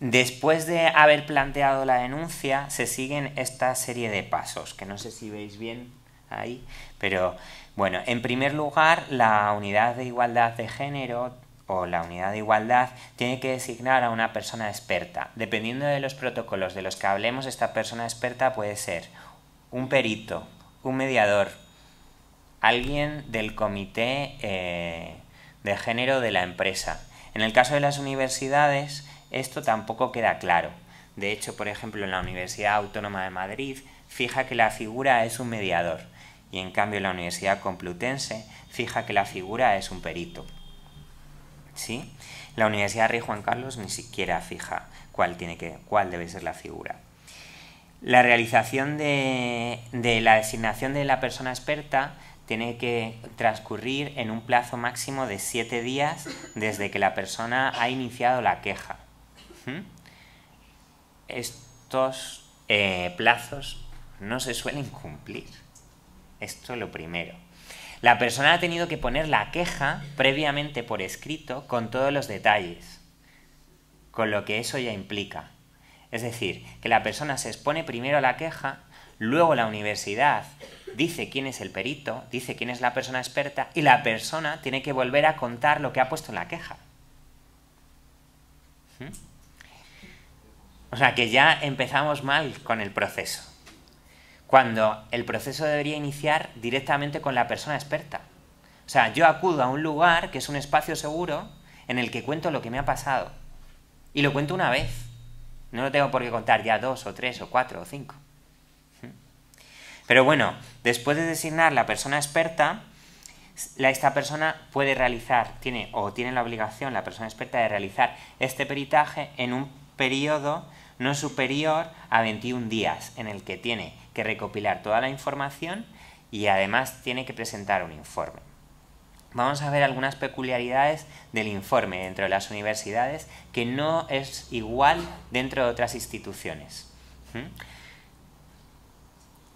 después de haber planteado la denuncia, se siguen esta serie de pasos, que no sé si veis bien ahí, pero bueno, en primer lugar, la unidad de igualdad de género o la unidad de igualdad tiene que designar a una persona experta. Dependiendo de los protocolos de los que hablemos, esta persona experta puede ser un perito, un mediador, alguien del comité eh, de género de la empresa. En el caso de las universidades, esto tampoco queda claro. De hecho, por ejemplo, en la Universidad Autónoma de Madrid fija que la figura es un mediador y en cambio en la Universidad Complutense fija que la figura es un perito. ¿sí? La Universidad Rey Juan Carlos ni siquiera fija cuál, tiene que, cuál debe ser la figura. La realización de, de la designación de la persona experta tiene que transcurrir en un plazo máximo de siete días desde que la persona ha iniciado la queja. Estos eh, plazos no se suelen cumplir. Esto es lo primero. La persona ha tenido que poner la queja previamente por escrito con todos los detalles, con lo que eso ya implica. Es decir, que la persona se expone primero a la queja, luego la universidad dice quién es el perito, dice quién es la persona experta y la persona tiene que volver a contar lo que ha puesto en la queja. ¿Mm? O sea que ya empezamos mal con el proceso cuando el proceso debería iniciar directamente con la persona experta. O sea, yo acudo a un lugar que es un espacio seguro en el que cuento lo que me ha pasado. Y lo cuento una vez. No lo tengo por qué contar ya dos o tres o cuatro o cinco. Pero bueno, después de designar la persona experta, esta persona puede realizar, tiene o tiene la obligación la persona experta de realizar este peritaje en un periodo no superior a 21 días, en el que tiene que recopilar toda la información y además tiene que presentar un informe. vamos a ver algunas peculiaridades del informe dentro de las universidades que no es igual dentro de otras instituciones.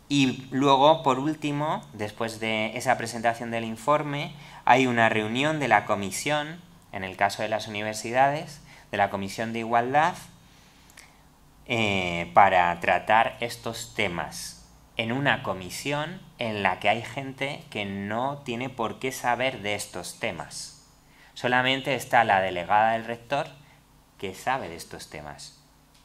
Y luego, por último, después de esa presentación del informe, hay una reunión de la comisión, en el caso de las universidades, de la Comisión de Igualdad, eh, para tratar estos temas en una comisión en la que hay gente que no tiene por qué saber de estos temas. Solamente está la delegada del rector que sabe de estos temas.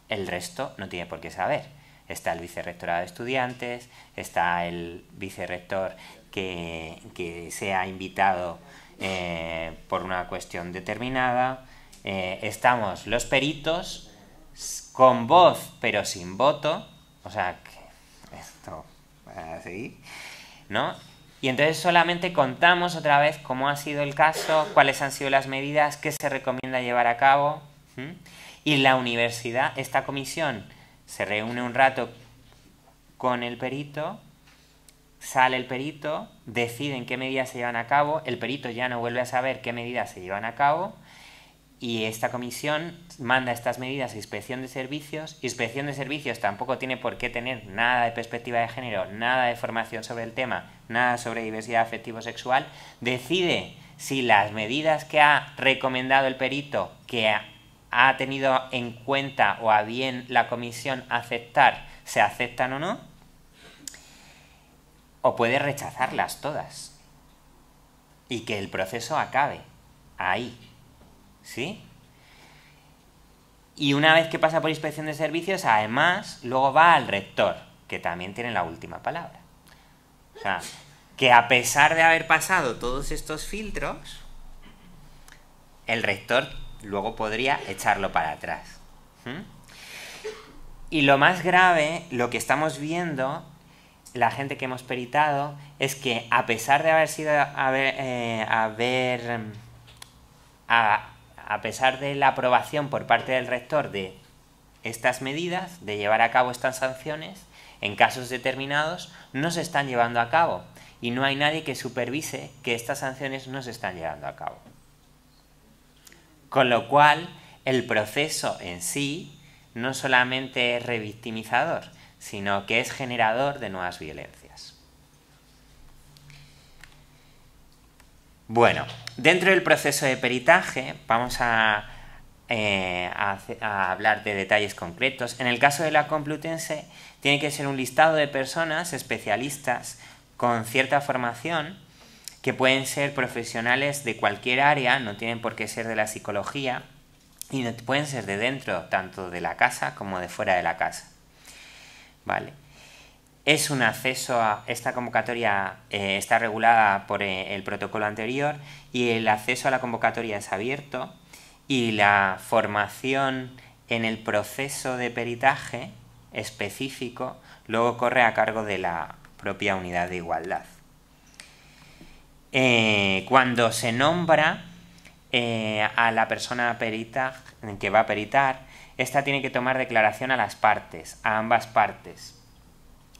El resto no tiene por qué saber. Está el vicerrectorado de estudiantes, está el vicerrector que, que se ha invitado eh, por una cuestión determinada, eh, estamos los peritos con voz pero sin voto, o sea, esto así, ¿no? Y entonces solamente contamos otra vez cómo ha sido el caso, cuáles han sido las medidas, qué se recomienda llevar a cabo. Y la universidad, esta comisión, se reúne un rato con el perito, sale el perito, deciden qué medidas se llevan a cabo, el perito ya no vuelve a saber qué medidas se llevan a cabo y esta comisión manda estas medidas a inspección de servicios. Inspección de servicios tampoco tiene por qué tener nada de perspectiva de género, nada de formación sobre el tema, nada sobre diversidad afectivo-sexual. Decide si las medidas que ha recomendado el perito, que ha tenido en cuenta o a bien la comisión aceptar, se aceptan o no. O puede rechazarlas todas. Y que el proceso acabe ahí ¿sí? Y una vez que pasa por inspección de servicios, además, luego va al rector, que también tiene la última palabra. O sea, que a pesar de haber pasado todos estos filtros, el rector luego podría echarlo para atrás. Y lo más grave, lo que estamos viendo, la gente que hemos peritado, es que a pesar de haber sido haber, eh, haber a, a pesar de la aprobación por parte del rector de estas medidas, de llevar a cabo estas sanciones, en casos determinados no se están llevando a cabo y no hay nadie que supervise que estas sanciones no se están llevando a cabo. Con lo cual, el proceso en sí no solamente es revictimizador, sino que es generador de nuevas violencias. Bueno, dentro del proceso de peritaje vamos eh, a, hablar de detalles concretos. En el caso de la Complutense tiene que ser un listado de personas especialistas con cierta formación que pueden ser profesionales de cualquier área, no tienen por qué ser de la psicología y pueden ser de dentro tanto de la casa como de fuera de la casa. ¿Vale? Es un acceso a esta convocatoria eh, está regulada por eh, el protocolo anterior y el acceso a la convocatoria es abierto y la formación en el proceso de peritaje específico luego corre a cargo de la propia unidad de igualdad. Eh, cuando se nombra a la persona perita, que va a peritar, esta tiene que tomar declaración a las partes, a ambas partes,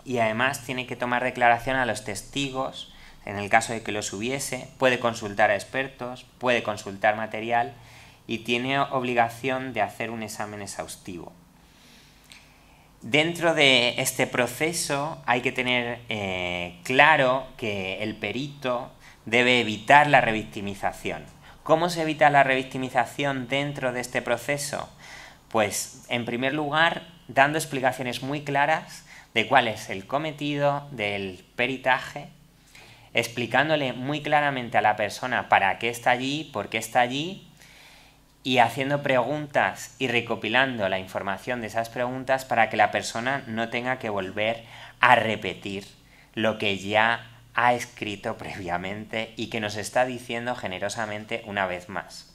y además tiene que tomar declaración a los testigos en el caso de que los hubiese, puede consultar a expertos, puede consultar material y tiene obligación de hacer un examen exhaustivo. Dentro de este proceso hay que tener eh, claro que el perito debe evitar la revictimización. ¿Cómo se evita la revictimización dentro de este proceso? Pues en primer lugar dando explicaciones muy claras de cuál es el cometido del peritaje, explicándole muy claramente a la persona para qué está allí, por qué está allí, y haciendo preguntas y recopilando la información de esas preguntas para que la persona no tenga que volver a repetir lo que ya ha escrito <laughs> previamente y que nos está diciendo generosamente una vez más.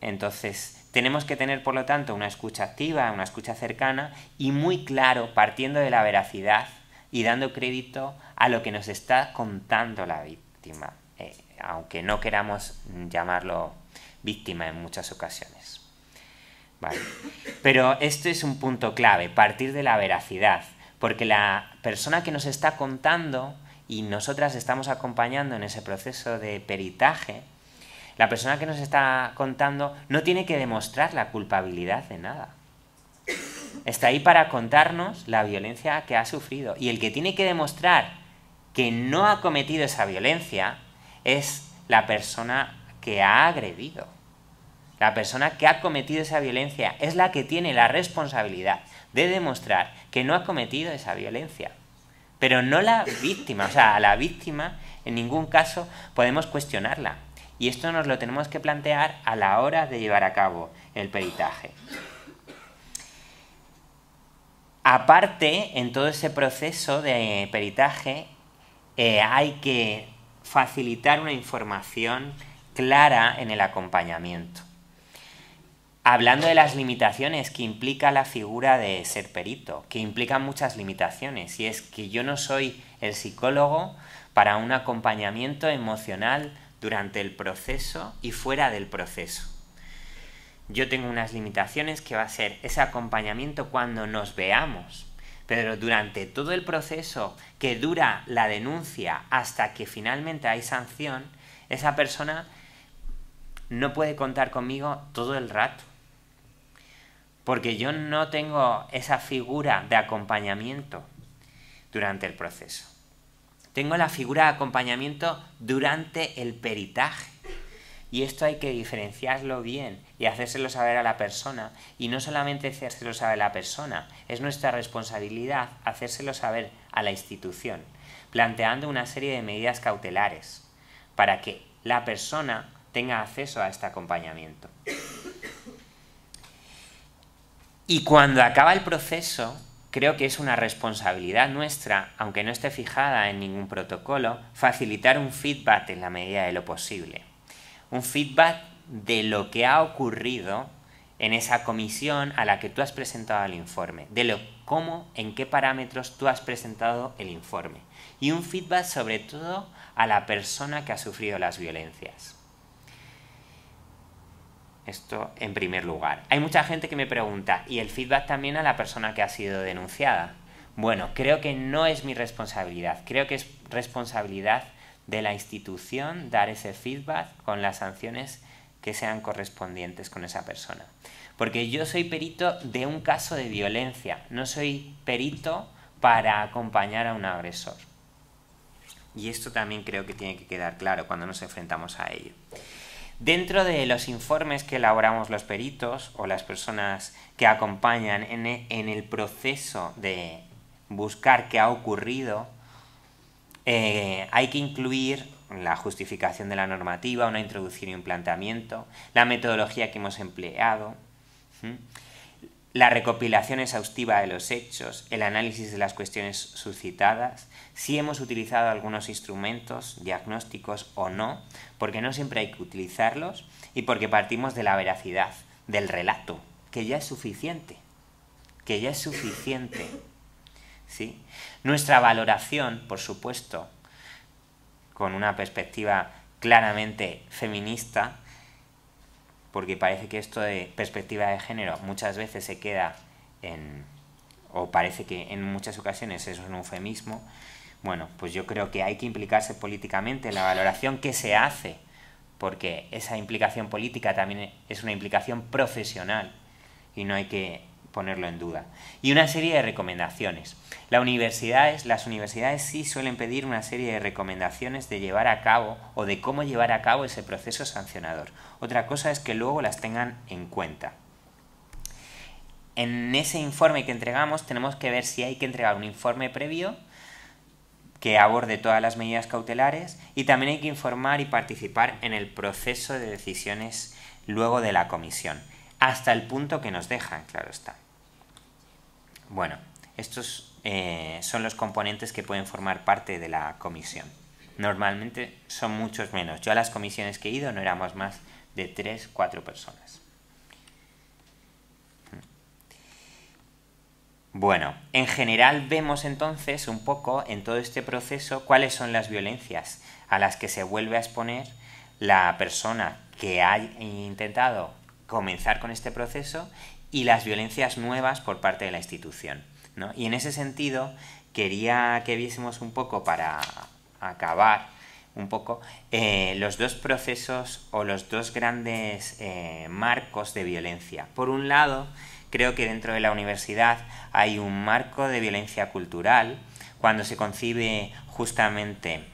Entonces, tenemos que tener, por lo tanto, una escucha activa, una escucha cercana y muy claro, partiendo de la veracidad y dando crédito a lo que nos está contando la víctima, eh, aunque no queramos llamarlo víctima en muchas ocasiones. Pero esto es un punto clave, partir de la veracidad, porque la persona que nos está contando y nosotras estamos acompañando en ese proceso de peritaje, la persona que nos está contando no tiene que demostrar la culpabilidad de nada. Está ahí para contarnos la violencia que ha sufrido. Y el que tiene que demostrar que no ha cometido esa violencia es la persona que ha agredido. La persona que ha cometido esa violencia es la que tiene la responsabilidad de demostrar que no ha cometido esa violencia. Pero no la víctima. O sea, a la víctima en ningún caso podemos cuestionarla. Y esto nos lo tenemos que plantear a la hora de llevar a cabo el peritaje. Aparte, en todo ese proceso de peritaje eh, hay que facilitar una información clara en el acompañamiento. Hablando de las limitaciones que implica la figura de ser perito, que implican muchas limitaciones, y es que yo no soy el psicólogo para un acompañamiento emocional durante el proceso y fuera del proceso. Yo tengo unas limitaciones que va a ser ese acompañamiento cuando nos veamos, pero durante todo el proceso que dura la denuncia hasta que finalmente hay sanción, esa persona no puede contar conmigo todo el rato. Porque yo no tengo esa figura de acompañamiento durante el proceso. Tengo la figura de acompañamiento durante el peritaje. Y esto hay que diferenciarlo bien y hacérselo saber a la persona. Y no solamente hacérselo saber a la persona, es nuestra responsabilidad hacérselo saber a la institución, planteando una serie de medidas cautelares para que la persona tenga acceso a este acompañamiento. Y cuando acaba el proceso, creo que es una responsabilidad nuestra, aunque no esté fijada en ningún protocolo, facilitar un feedback en la medida de lo posible. Un feedback de lo que ha ocurrido en esa comisión a la que tú has presentado el informe, de lo cómo, en qué parámetros tú has presentado el informe. Y un feedback sobre todo a la persona que ha sufrido las violencias. Esto en primer lugar. Hay mucha gente que me pregunta, ¿y el feedback también a la persona que ha sido denunciada? Bueno, creo que no es mi responsabilidad. Creo que es responsabilidad de la institución dar ese feedback con las sanciones que sean correspondientes con esa persona. Porque yo soy perito de un caso de violencia, no soy perito para acompañar a un agresor. Y esto también creo que tiene que quedar claro cuando nos enfrentamos a ello. Dentro de los informes que elaboramos los peritos o las personas que acompañan en e, el proceso de buscar qué ha ocurrido, eh, hay que incluir la justificación de la normativa, una introducción y un planteamiento, la metodología que hemos empleado, la recopilación exhaustiva de los hechos, el análisis de las cuestiones suscitadas, si hemos utilizado algunos instrumentos diagnósticos o no, porque no siempre hay que utilizarlos y porque partimos de la veracidad, del relato, que ya es suficiente, que ya es suficiente. ¿sí? Nuestra valoración, por supuesto, con una perspectiva claramente feminista, porque parece que esto de perspectiva de género muchas veces se queda en, o parece que en muchas ocasiones es un eufemismo, bueno, pues yo creo que hay que implicarse políticamente en la valoración que se hace, porque esa implicación política también es una implicación profesional y no hay que ponerlo en duda. Y una serie de recomendaciones. Las universidades, las universidades sí suelen pedir una serie de recomendaciones de llevar a cabo o de cómo llevar a cabo ese proceso sancionador. Otra cosa es que luego las tengan en cuenta. En ese informe que entregamos tenemos que ver si hay que entregar un informe previo que aborde todas las medidas cautelares y también hay que informar y participar en el proceso de decisiones luego de la comisión, hasta el punto que nos dejan, claro está. Bueno, estos eh, son los componentes que pueden formar parte de la comisión. Normalmente son muchos menos. Yo a las comisiones que he ido no éramos más de 3, 4 personas. Bueno, en general vemos entonces un poco en todo este proceso cuáles son las violencias a las que se vuelve a exponer la persona que ha intentado comenzar con este proceso y las violencias nuevas por parte de la institución. Y en ese sentido, quería que viésemos un poco para, acabar un poco eh, los dos procesos o los dos grandes eh, marcos de violencia. Por un lado, creo que dentro de la universidad hay un marco de violencia cultural cuando se concibe justamente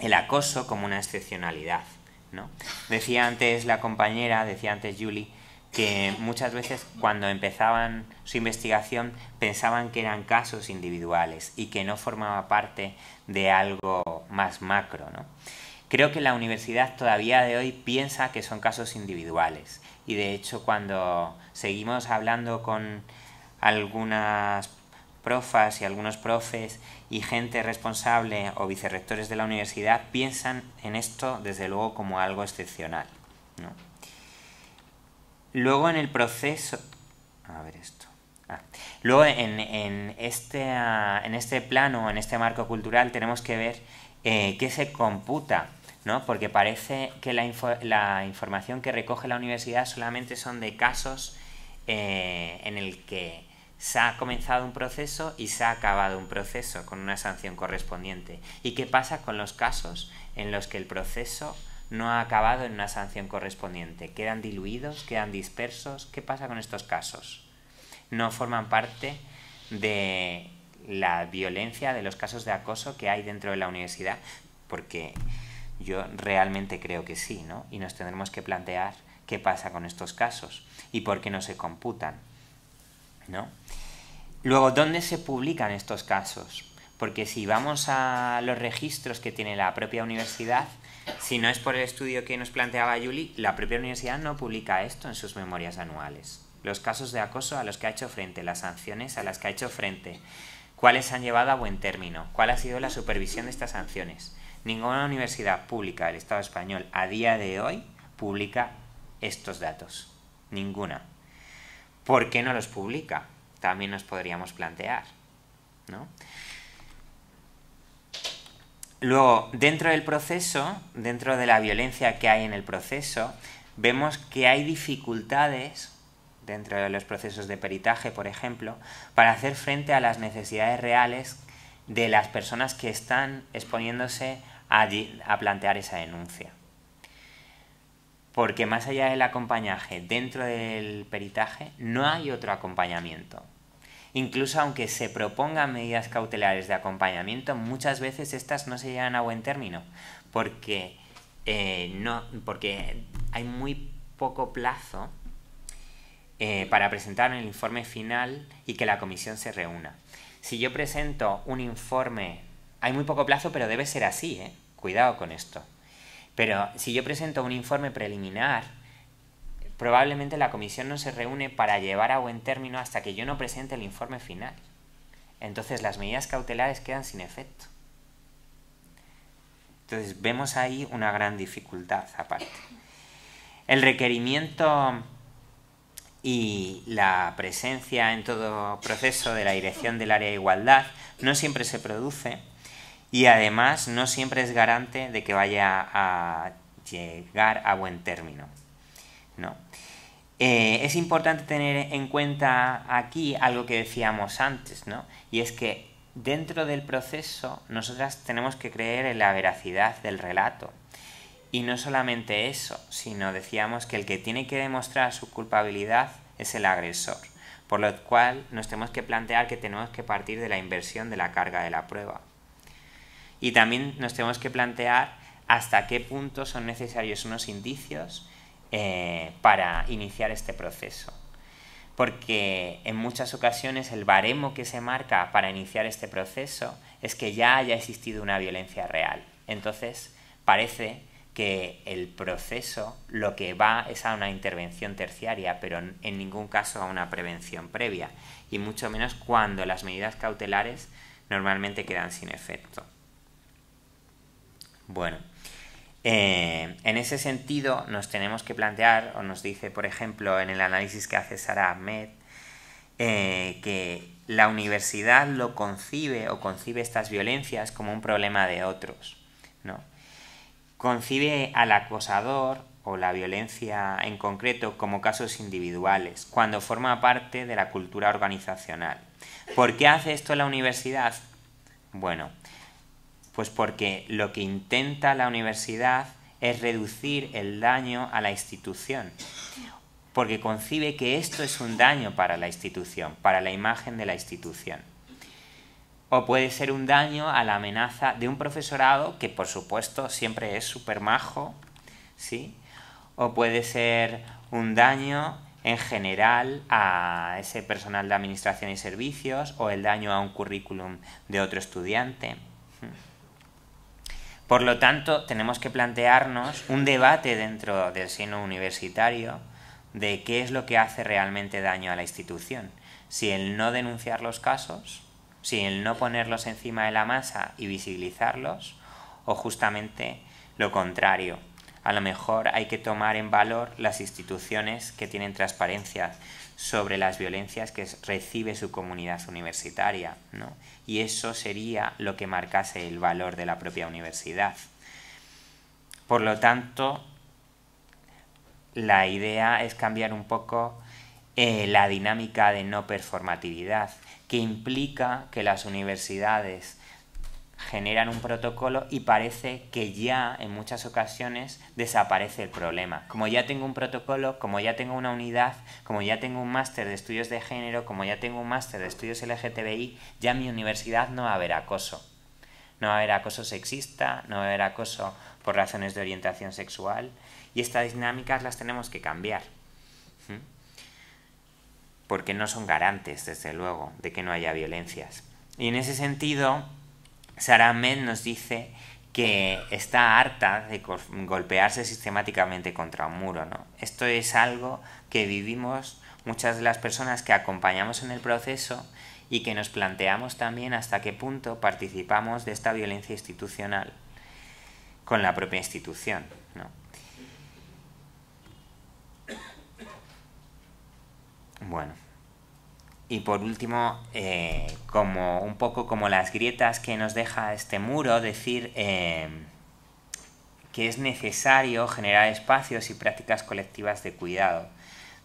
el acoso como una excepcionalidad. ¿no? Decía antes la compañera, decía antes Julie, que muchas veces cuando empezaban su investigación pensaban que eran casos individuales y que no formaba parte de algo más macro. ¿no? Creo que la universidad todavía de hoy piensa que son casos individuales y de hecho cuando seguimos hablando con algunas profas y algunos profes y gente responsable o vicerrectores de la universidad piensan en esto desde luego como algo excepcional. ¿no? Luego en el proceso... A ver esto. Ah. Luego en, en, este, ah, en este plano, en este marco cultural, tenemos que ver eh, qué se computa, ¿no? Porque parece que la, la, información que recoge la universidad solamente son de casos eh, en el que se ha comenzado un proceso y se ha acabado un proceso con una sanción correspondiente. ¿Y qué pasa con los casos en los que el proceso no ha acabado en una sanción correspondiente. ¿Quedan diluidos? ¿Quedan dispersos? ¿Qué pasa con estos casos? No forman parte de la violencia, de los casos de acoso que hay dentro de la universidad, porque yo realmente creo que sí, ¿no? Y nos tendremos que plantear qué pasa con estos casos y por qué no se computan, ¿no? Luego, ¿dónde se publican estos casos? Porque si vamos a los registros que tiene la propia universidad, si no es por el estudio que nos planteaba Yuli, la propia universidad no publica esto en sus memorias anuales. Los casos de acoso a los que ha hecho frente, las sanciones a las que ha hecho frente, cuáles han llevado a buen término, cuál ha sido la supervisión de estas sanciones. Ninguna universidad pública del Estado español a día de hoy publica estos datos. Ninguna. ¿Por qué no los publica? También nos podríamos plantear. ¿no? Luego, dentro del proceso, dentro de la violencia que hay en el proceso, vemos que hay dificultades dentro de los procesos de peritaje, por ejemplo, para hacer frente a las necesidades reales de las personas que están exponiéndose a, a plantear esa denuncia. Porque más allá del acompañaje dentro del peritaje, no hay otro acompañamiento. Incluso aunque se propongan medidas cautelares de acompañamiento, muchas veces estas no se llegan a buen término, porque, eh, no, porque hay muy poco plazo eh, para presentar el informe final y que la comisión se reúna. Si yo presento un informe, hay muy poco plazo, pero debe ser así, ¿eh? cuidado con esto. Pero si yo presento un informe preliminar, probablemente la comisión no se reúne para llevar a buen término hasta que yo no presente el informe final. Entonces las medidas cautelares quedan sin efecto. Entonces vemos ahí una gran dificultad aparte. El requerimiento y la presencia en todo proceso de la dirección del área de igualdad no siempre se produce y además no siempre es garante de que vaya a llegar a buen término. ¿no? Eh, es importante tener en cuenta aquí algo que decíamos antes, ¿no? Y es que dentro del proceso nosotras tenemos que creer en la veracidad del relato. Y no solamente eso, sino decíamos que el que tiene que demostrar su culpabilidad es el agresor, por lo cual nos tenemos que plantear que tenemos que partir de la inversión de la carga de la prueba. Y también nos tenemos que plantear hasta qué punto son necesarios unos indicios eh, para iniciar este proceso. Porque en muchas ocasiones el baremo que se marca para iniciar este proceso es que ya haya existido una violencia real. Entonces parece que el proceso lo que va es a una intervención terciaria, pero en ningún caso a una prevención previa, y mucho menos cuando las medidas cautelares normalmente quedan sin efecto. Bueno, eh, en ese sentido, nos tenemos que plantear, o nos dice, por ejemplo, en el análisis que hace Sara Ahmed, eh, que la universidad lo concibe o concibe estas violencias como un problema de otros. ¿no? Concibe al acosador o la violencia en concreto como casos individuales, cuando forma parte de la cultura organizacional. ¿Por qué hace esto la universidad? Bueno, Pues porque lo que intenta la universidad es reducir el daño a la institución, porque concibe que esto es un daño para la institución, para la imagen de la institución. O puede ser un daño a la amenaza de un profesorado que por supuesto siempre es súper majo, ¿sí? O puede ser un daño en general a ese personal de administración y servicios o el daño a un currículum de otro estudiante. Por lo tanto, tenemos que plantearnos un debate dentro del seno universitario de qué es lo que hace realmente daño a la institución. Si el no denunciar los casos, si el no ponerlos encima de la masa y visibilizarlos, o justamente lo contrario. A lo mejor hay que tomar en valor las instituciones que tienen transparencia sobre las violencias que recibe su comunidad universitaria, ¿no? Y eso sería lo que marcase el valor de la propia universidad. Por lo tanto, la idea es cambiar un poco eh, la dinámica de no performatividad, que implica que las universidades generan un protocolo y parece que ya en muchas ocasiones desaparece el problema. Como ya tengo un protocolo, como ya tengo una unidad, como ya tengo un máster de estudios de género, como ya tengo un máster de estudios LGTBI, ya en mi universidad no va a haber acoso. No va a haber acoso sexista, no va a haber acoso por razones de orientación sexual y estas dinámicas las tenemos que cambiar. Porque no son garantes, desde luego, de que no haya violencias. Y en ese sentido, Sarah Men nos dice que está harta de golpearse sistemáticamente contra un muro. ¿no? Esto es algo que vivimos muchas de las personas que acompañamos en el proceso y que nos planteamos también hasta qué punto participamos de esta violencia institucional con la propia institución. ¿no? Bueno. Y por último, eh, como un poco como las grietas que nos deja este muro, decir eh, que es necesario generar espacios y prácticas colectivas de cuidado,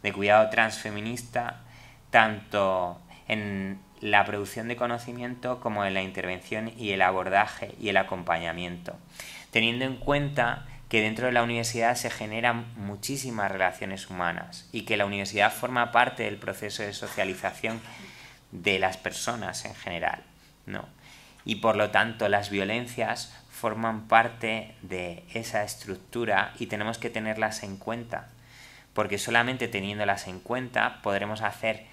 de cuidado transfeminista, tanto en la producción de conocimiento como en la intervención y el abordaje y el acompañamiento, teniendo en cuenta que dentro de la universidad se generan muchísimas relaciones humanas y que la universidad forma parte del proceso de socialización de las personas en general, ¿no? Y por lo tanto las violencias forman parte de esa estructura y tenemos que tenerlas en cuenta, porque solamente teniéndolas en cuenta podremos hacer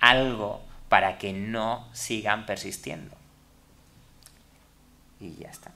algo para que no sigan persistiendo. Y ya está.